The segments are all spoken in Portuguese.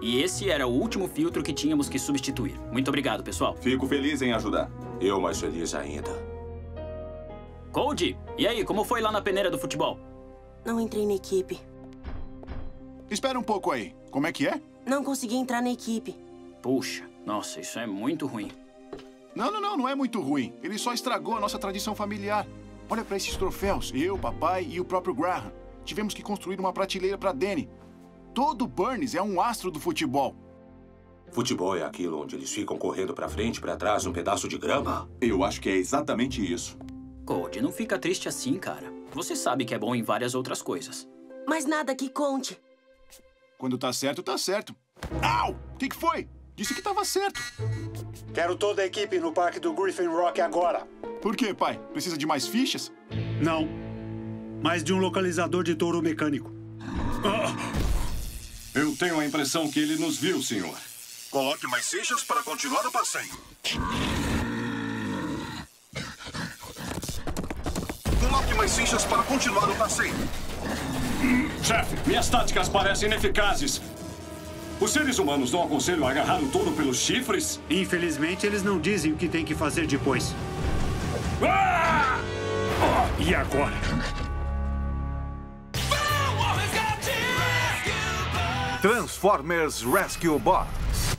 E esse era o último filtro que tínhamos que substituir. Muito obrigado, pessoal. Fico feliz em ajudar. Eu mais feliz ainda. Cody, e aí, como foi lá na peneira do futebol? Não entrei na equipe. Espera um pouco aí. Como é que é? Não consegui entrar na equipe. Puxa, nossa, isso é muito ruim. Não, não, não, não é muito ruim. Ele só estragou a nossa tradição familiar. Olha para esses troféus. Eu, papai e o próprio Graham. Tivemos que construir uma prateleira para Danny. Todo Burns é um astro do futebol. Futebol é aquilo onde eles ficam correndo para frente e para trás um pedaço de grama? Eu acho que é exatamente isso. Cody, não fica triste assim, cara. Você sabe que é bom em várias outras coisas. Mas nada que conte. Quando tá certo, tá certo. Au! O que, que foi? Disse que tava certo. Quero toda a equipe no parque do Griffin Rock agora. Por quê, pai? Precisa de mais fichas? Não. Mais de um localizador de touro mecânico. Eu tenho a impressão que ele nos viu, senhor. Coloque mais fichas para continuar o passeio. Coloque mais fichas para continuar o passeio. Chefe, minhas táticas parecem ineficazes. Os seres humanos não aconselham a agarrar o touro pelos chifres? Infelizmente, eles não dizem o que tem que fazer depois. Ah! Oh, e agora? Transformers Rescue Bots.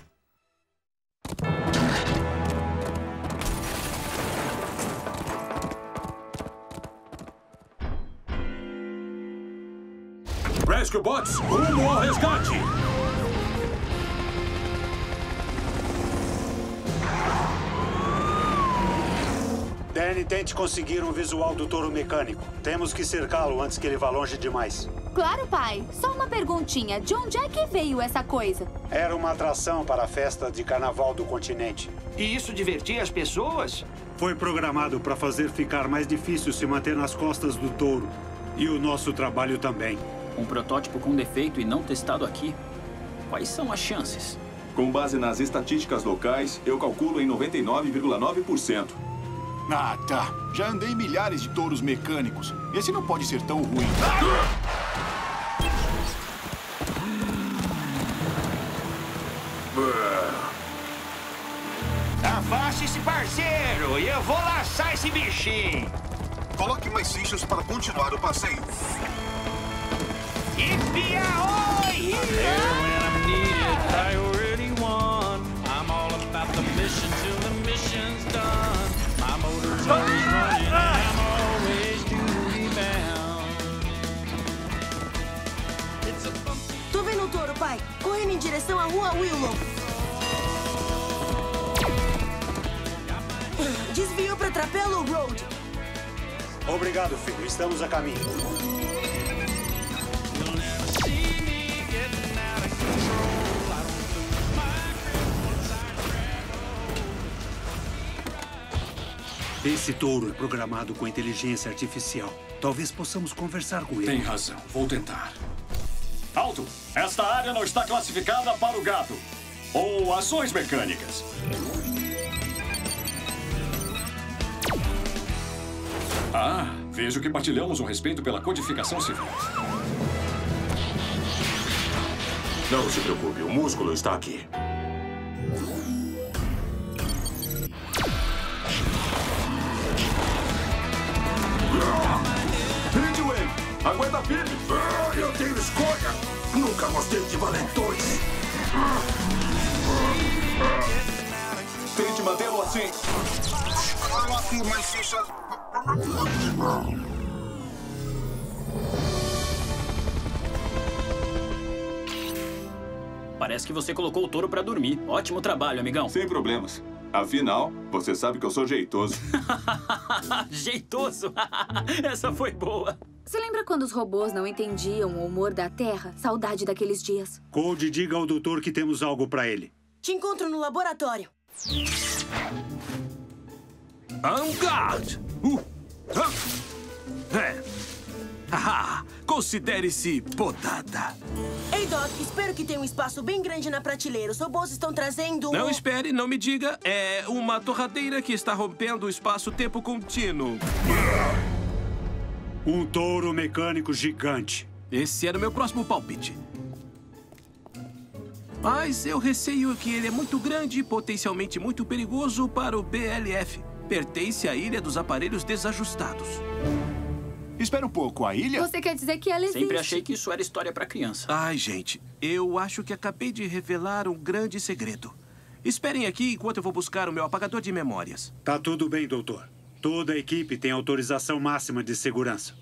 Rescue Bots, rumo ao resgate! Tente conseguir um visual do touro mecânico. Temos que cercá-lo antes que ele vá longe demais. Claro, pai. Só uma perguntinha. De onde é que veio essa coisa? Era uma atração para a festa de carnaval do continente. E isso divertia as pessoas? Foi programado para fazer ficar mais difícil se manter nas costas do touro. E o nosso trabalho também. Um protótipo com defeito e não testado aqui? Quais são as chances? Com base nas estatísticas locais, eu calculo em 99,9%. Ah, tá. Já andei milhares de touros mecânicos. Esse não pode ser tão ruim. Afaste-se, parceiro, e eu vou laçar esse bichinho. Coloque mais fichas para continuar o passeio. Ipiaoi! Tô em direção à rua Willow. Desviou pra Trapelo Road. Obrigado, filho. Estamos a caminho. Esse touro é programado com inteligência artificial. Talvez possamos conversar com ele. Tem razão. Vou tentar. Esta área não está classificada para o gado. Ou ações mecânicas. Ah, vejo que partilhamos um respeito pela codificação civil. Não se preocupe, o músculo está aqui. Aguenta firme. Ah, eu tenho escolha. Nunca gostei de valentões. Tente mantê-lo assim. Coloque mais fichas. Parece que você colocou o touro pra dormir. Ótimo trabalho, amigão. Sem problemas. Afinal, você sabe que eu sou jeitoso. Jeitoso! Essa foi boa. Você lembra quando os robôs não entendiam o humor da Terra? Saudade daqueles dias. Code, diga ao doutor que temos algo para ele. Te encontro no laboratório. En garde! Uh. Ah. É. Ah, Considere-se podada. Ei, Doc, espero que tenha um espaço bem grande na prateleira. Os robôs estão trazendo um... Não espere, não me diga. É uma torradeira que está rompendo o espaço-tempo contínuo. Um touro mecânico gigante. Esse era o meu próximo palpite. Mas eu receio que ele é muito grande e potencialmente muito perigoso para o BLF. Pertence à Ilha dos Aparelhos Desajustados. Espera um pouco, a ilha? Você quer dizer que ela existe? Sempre achei que isso era história para criança. Ai, gente, eu acho que acabei de revelar um grande segredo. Esperem aqui enquanto eu vou buscar o meu apagador de memórias. Tá tudo bem, doutor. Toda a equipe tem autorização máxima de segurança.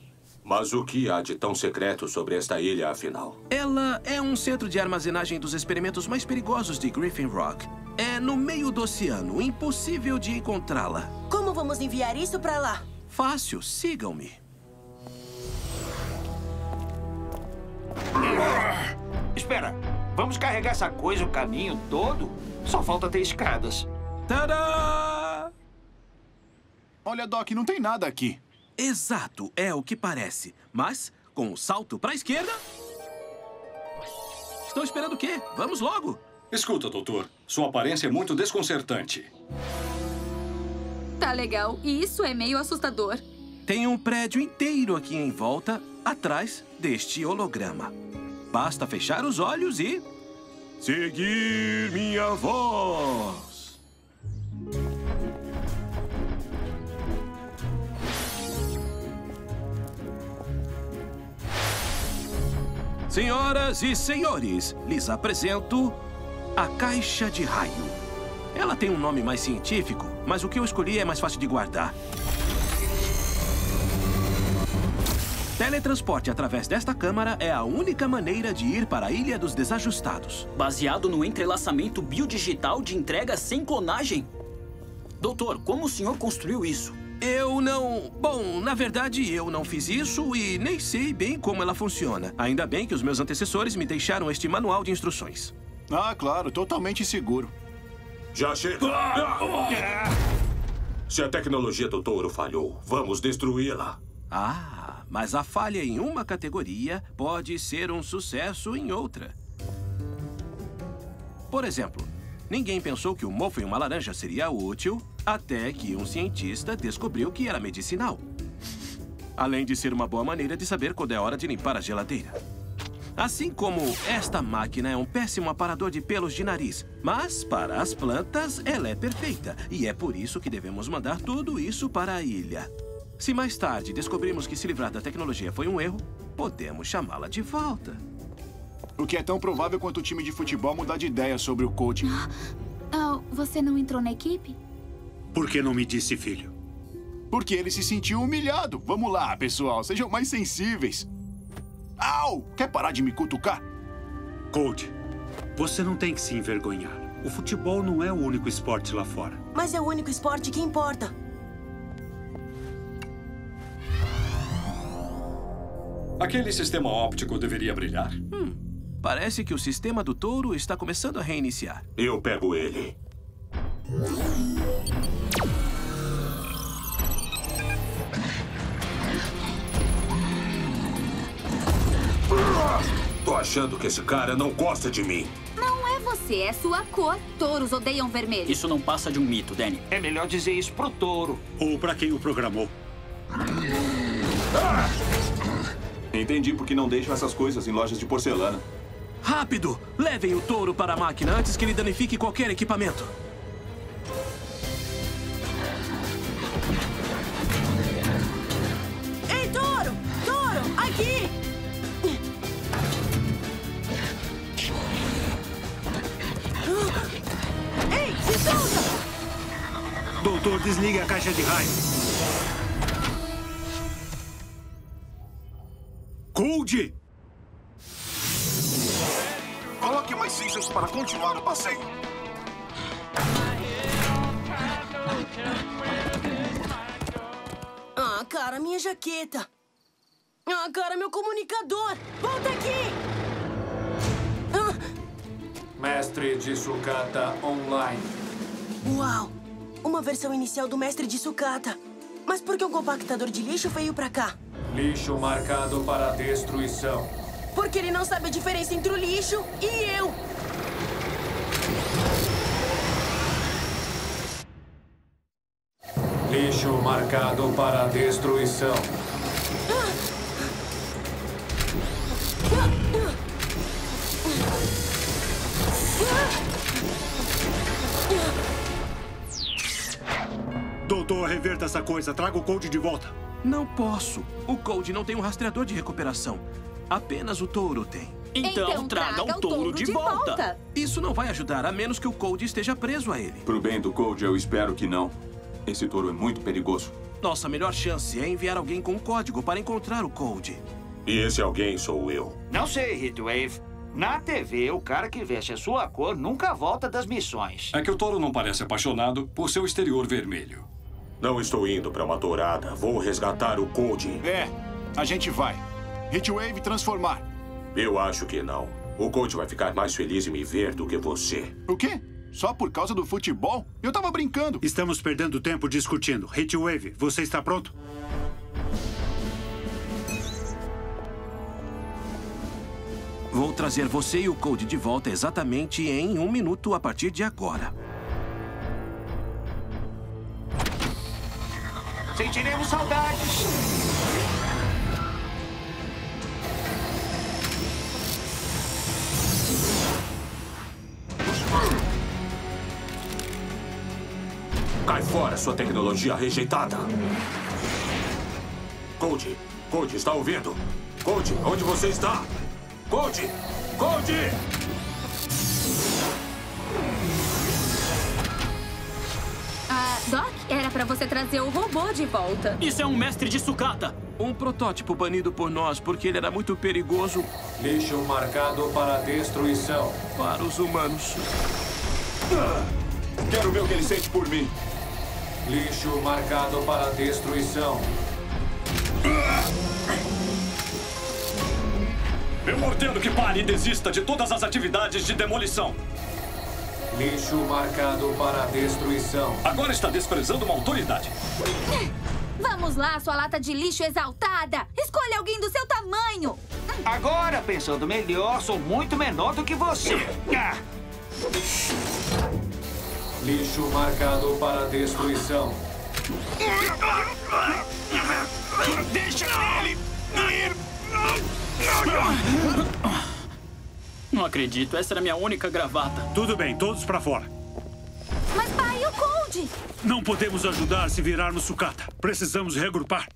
Mas o que há de tão secreto sobre esta ilha, afinal? Ela é um centro de armazenagem dos experimentos mais perigosos de Griffin Rock. É no meio do oceano, impossível de encontrá-la. Como vamos enviar isso pra lá? Fácil, sigam-me. Espera, vamos carregar essa coisa o caminho todo? Só falta ter escadas. Tadá! Olha, Doc, não tem nada aqui. Exato, é o que parece. Mas, com um salto para a esquerda... Estão esperando o quê? Vamos logo! Escuta, doutor. Sua aparência é muito desconcertante. Tá legal. E isso é meio assustador. Tem um prédio inteiro aqui em volta, atrás deste holograma. Basta fechar os olhos e... Seguir minha voz. Senhoras e senhores, lhes apresento a caixa de raio. Ela tem um nome mais científico, mas o que eu escolhi é mais fácil de guardar. Teletransporte através desta câmara é a única maneira de ir para a Ilha dos Desajustados. Baseado no entrelaçamento biodigital de entrega sem clonagem? Doutor, como o senhor construiu isso? Eu não... Bom, na verdade, eu não fiz isso e nem sei bem como ela funciona. Ainda bem que os meus antecessores me deixaram este manual de instruções. Ah, claro, totalmente seguro. Já chega! Se a tecnologia do touro falhou, vamos destruí-la. Ah, mas a falha em uma categoria pode ser um sucesso em outra. Por exemplo, ninguém pensou que o mofo em uma laranja seria útil até que um cientista descobriu que era medicinal. Além de ser uma boa maneira de saber quando é hora de limpar a geladeira. Assim como esta máquina é um péssimo aparador de pelos de nariz, mas para as plantas ela é perfeita. E é por isso que devemos mandar tudo isso para a ilha. Se mais tarde descobrirmos que se livrar da tecnologia foi um erro, podemos chamá-la de volta. O que é tão provável quanto o time de futebol mudar de ideia sobre o coaching. Oh, você não entrou na equipe? Por que não me disse filho? Porque ele se sentiu humilhado. Vamos lá, pessoal, sejam mais sensíveis. Au! Quer parar de me cutucar? Coach, você não tem que se envergonhar. O futebol não é o único esporte lá fora. Mas é o único esporte que importa. Aquele sistema óptico deveria brilhar? Hum, parece que o sistema do touro está começando a reiniciar. Eu pego ele. Tô achando que esse cara não gosta de mim. Não é você, é sua cor. Touros odeiam vermelho. Isso não passa de um mito, Danny. É melhor dizer isso pro touro. Ou pra quem o programou. Entendi porque não deixam essas coisas em lojas de porcelana. Rápido! Levem o touro para a máquina antes que ele danifique qualquer equipamento. Desligue a caixa de raio. Cold! Coloque mais cinzas para continuar o passeio. Ah, cara, minha jaqueta. Ah, cara, meu comunicador. Volta aqui! Mestre de sucata online. Uau! uma versão inicial do mestre de sucata. Mas por que um compactador de lixo veio pra cá? Lixo marcado para destruição. Porque ele não sabe a diferença entre o lixo e eu! Lixo marcado para destruição. Ah! ah! ah! ah! Doutor, reverta essa coisa. Traga o Code de volta. Não posso. O Code não tem um rastreador de recuperação. Apenas o touro tem. Então, Então traga traga o touro touro de de volta. volta. Isso não vai ajudar, a menos que o Code esteja preso a ele. Pro bem do Code, eu espero que não. Esse touro é muito perigoso. Nossa melhor chance é enviar alguém com um código para encontrar o Code. E esse alguém sou eu. Não sei, Heatwave. Na TV, o cara que veste a sua cor nunca volta das missões. É que o touro não parece apaixonado por seu exterior vermelho. Não estou indo para uma tourada. Vou resgatar o Code. É, a gente vai. Heatwave transformar. Eu acho que não. O Code vai ficar mais feliz em me ver do que você. O quê? Só por causa do futebol? Eu tava brincando. Estamos perdendo tempo discutindo. Heatwave, você está pronto? Vou trazer você e o Code de volta exatamente em um minuto a partir de agora. Sentiremos saudades. Cai fora, sua tecnologia rejeitada. Code, Code, está ouvindo? Code, onde você está? Code! Code! Pra você trazer o robô de volta. Isso é um mestre de sucata. Um protótipo banido por nós porque ele era muito perigoso. Lixo marcado para destruição. Para os humanos. Ah, quero ver o que ele sente por mim. Lixo marcado para destruição. Eu ordeno que pare e desista de todas as atividades de demolição. Lixo marcado para destruição. Agora está desprezando uma autoridade. Vamos lá, sua lata de lixo exaltada! Escolha alguém do seu tamanho! Agora, pensando melhor, sou muito menor do que você. Ah. Lixo marcado para destruição. Deixa ele ir! Não acredito, essa era minha única gravata. Tudo bem, todos pra fora. Mas pai, o Cold! Não podemos ajudar se virarmos sucata. Precisamos regrupar.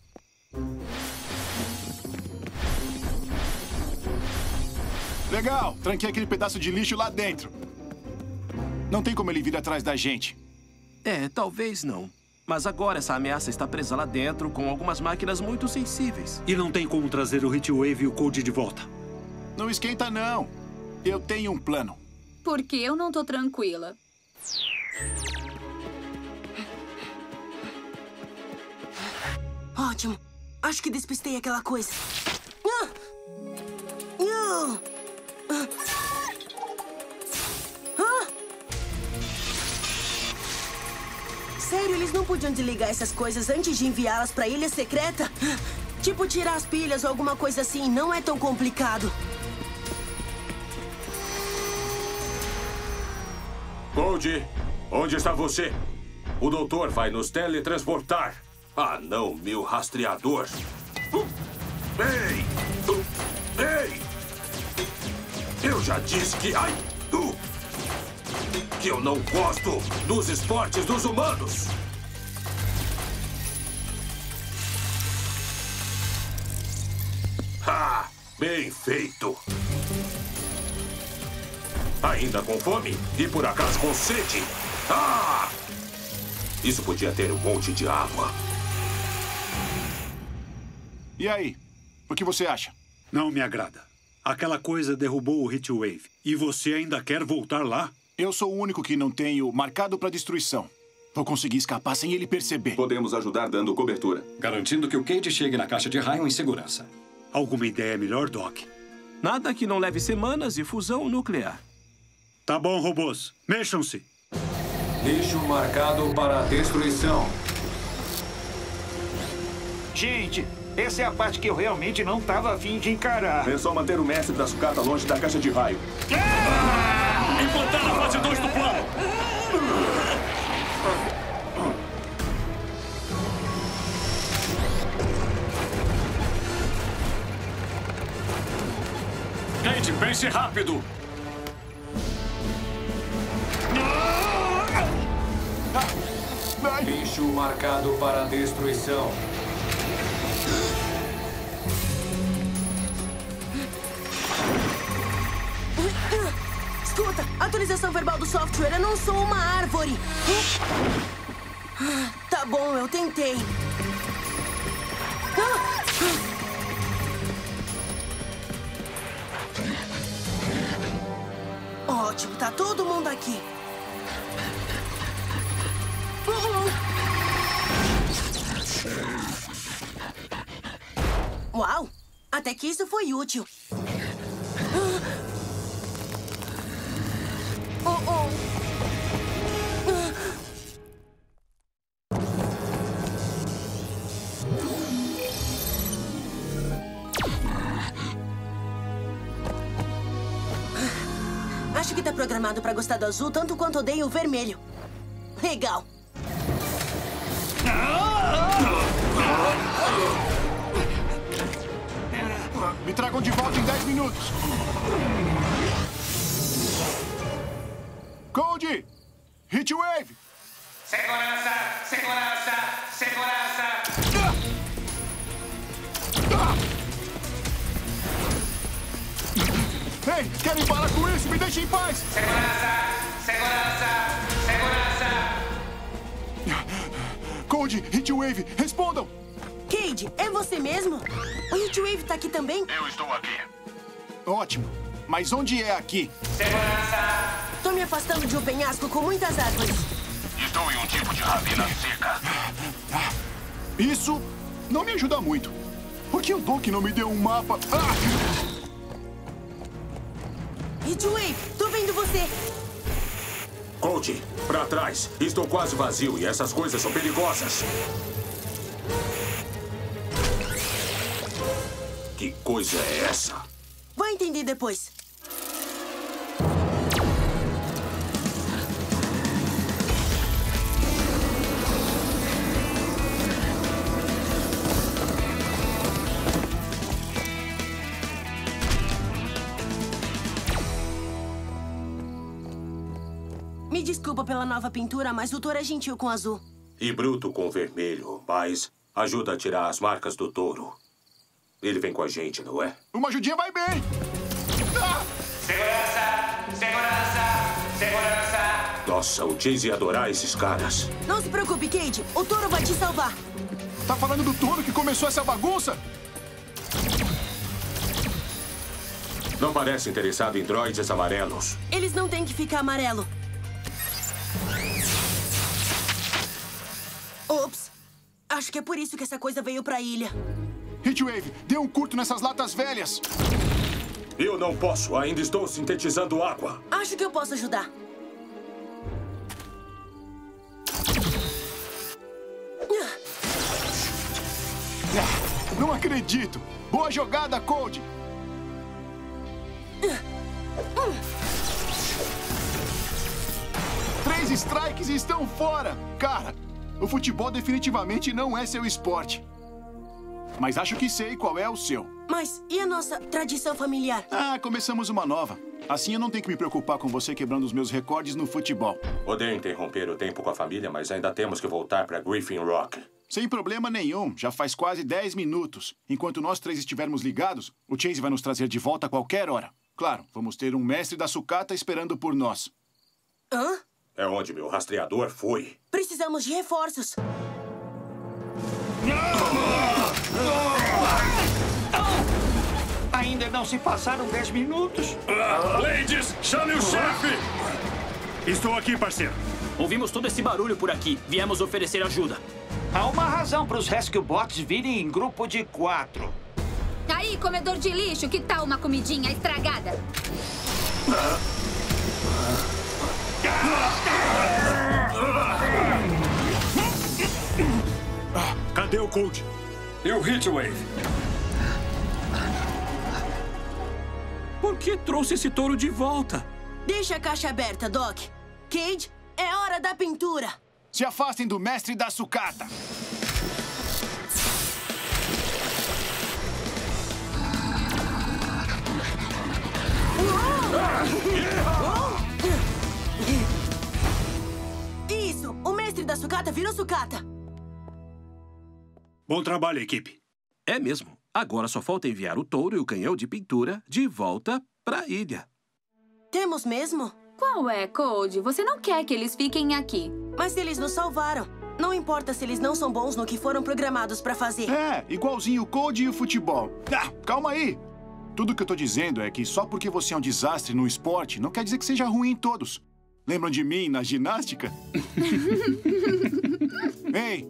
Legal, tranquei aquele pedaço de lixo lá dentro. Não tem como ele vir atrás da gente. É, talvez não. Mas agora essa ameaça está presa lá dentro com algumas máquinas muito sensíveis. E não tem como trazer o Heatwave e o Code de volta. Não esquenta, não. Eu tenho um plano. Porque eu não tô tranquila. Ótimo. Acho que despistei aquela coisa. Ah! Ah! Ah! Sério, eles não podiam desligar essas coisas antes de enviá-las pra ilha secreta? Tipo tirar as pilhas ou alguma coisa assim, não é tão complicado. Onde está você? O doutor vai nos teletransportar. Ah, não, meu rastreador. Ei! Ei! Eu já disse que... Ai! Que eu não gosto dos esportes dos humanos. Ah, bem feito. Ainda com fome? E por acaso com sede? Ah! Isso podia ter um monte de água. E aí? O que você acha? Não me agrada. Aquela coisa derrubou o Heatwave. E você ainda quer voltar lá? Eu sou o único que não tenho marcado para destruição. Vou conseguir escapar sem ele perceber. Podemos ajudar dando cobertura. Garantindo que o Cade chegue na caixa de raio em segurança. Alguma ideia melhor, Doc? Nada que não leve semanas e fusão nuclear. Tá bom, robôs. Mexam-se. Lixo marcado para destruição. Gente, essa é a parte que eu realmente não estava afim de encarar. É só manter o mestre da sucata longe da caixa de raio. Ah! Implantar a fase 2 do plano. Kate, pense rápido. Marcado para destruição. Escuta, atualização verbal do software. Eu não sou uma árvore. Tá bom, eu tentei. Ótimo, tá todo mundo aqui. Uau! Até que isso foi útil. Oh, oh. Acho que tá programado pra gostar do azul tanto quanto odeio o vermelho. Legal. Me tragam de volta em 10 minutos. Cody! Heatwave! Segurança! Segurança! Segurança! Ei, querem parar com isso? Me deixem em paz! Segurança! Segurança! Segurança! Cody, Heatwave, respondam! É você mesmo? O Heatwave tá aqui também? Eu estou aqui. Ótimo. Mas onde é aqui? Segurança! Tô me afastando de um penhasco com muitas árvores. Estou em um tipo de ravina seca. Isso não me ajuda muito. Por que o Doc não me deu um mapa? Ah! Heatwave, tô vendo você. Coach, pra trás. Estou quase vazio e essas coisas são perigosas. Que coisa é essa? Vai entender depois. Me desculpa pela nova pintura, mas o touro é gentil com azul. E bruto com vermelho, mas ajuda a tirar as marcas do touro. Ele vem com a gente, não é? Uma ajudinha vai bem! Ah! Segurança! Segurança! Segurança! Nossa, o Chase ia adorar esses caras. Não se preocupe, Cade. O touro vai te salvar. Tá falando do touro que começou essa bagunça? Não parece interessado em droids amarelos. Eles não têm que ficar amarelo. Ops. Acho que é por isso que essa coisa veio pra ilha. Heatwave, dê um curto nessas latas velhas. Eu não posso, ainda estou sintetizando água. Acho que eu posso ajudar. Não acredito! Boa jogada, Cold! Três strikes e estão fora! Cara, o futebol definitivamente não é seu esporte. Mas acho que sei qual é o seu. Mas e a nossa tradição familiar? Ah, começamos uma nova. Assim eu não tenho que me preocupar com você quebrando os meus recordes no futebol. Odeio interromper o tempo com a família, mas ainda temos que voltar para Griffin Rock. Sem problema nenhum, já faz quase 10 minutos. Enquanto nós três estivermos ligados, o Chase vai nos trazer de volta a qualquer hora. Claro, vamos ter um mestre da sucata esperando por nós. Hã? É onde meu rastreador foi. Precisamos de reforços. Ainda não se passaram 10 minutos. Ladies, chame o chefe! Estou aqui, parceiro. Ouvimos todo esse barulho por aqui. Viemos oferecer ajuda. Há uma razão para os Rescue Bots virem em grupo de quatro. Aí, comedor de lixo, que tal uma comidinha estragada? Cadê o Cold? E o Heatwave? Por que trouxe esse touro de volta? Deixa a caixa aberta, Doc. Cade, é hora da pintura. Se afastem do mestre da sucata. Isso, o mestre da sucata o sucata. Bom trabalho, equipe. É mesmo. Agora só falta enviar o touro e o canhão de pintura de volta pra ilha. Temos mesmo? Qual é, Code? Você não quer que eles fiquem aqui. Mas eles nos salvaram. Não importa se eles não são bons no que foram programados pra fazer. É, igualzinho o Code e o futebol. Ah, calma aí. Tudo que eu tô dizendo é que só porque você é um desastre no esporte, não quer dizer que seja ruim em todos. Lembram de mim na ginástica? Ei,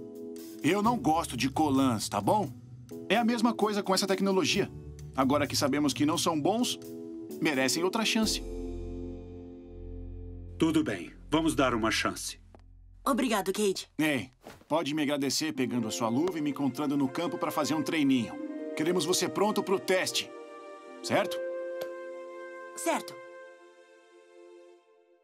eu não gosto de colãs, tá bom? É a mesma coisa com essa tecnologia. Agora que sabemos que não são bons, merecem outra chance. Tudo bem. Vamos dar uma chance. Obrigado, Cade. Ei, pode me agradecer pegando a sua luva e me encontrando no campo para fazer um treininho. Queremos você pronto pro teste. Certo? Certo.